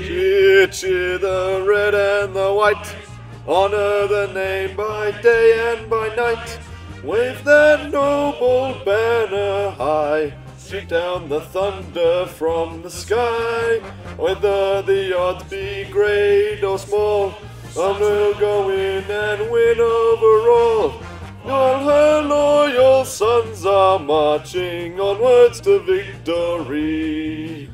Cheer, cheer the red and the white. Honor the name by day and by night. Wave that noble banner high. Shoot down the thunder from the sky. Whether the odds be great or small, I'm will go in and win overall. All her loyal sons are marching onwards to victory.